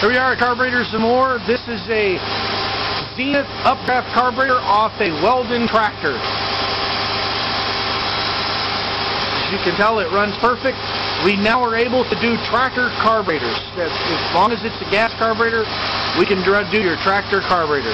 Here we are at Carburetors and more. This is a Zenith updraft carburetor off a Weldon tractor. As you can tell, it runs perfect. We now are able to do tractor carburetors. As long as it's a gas carburetor, we can do your tractor carburetor.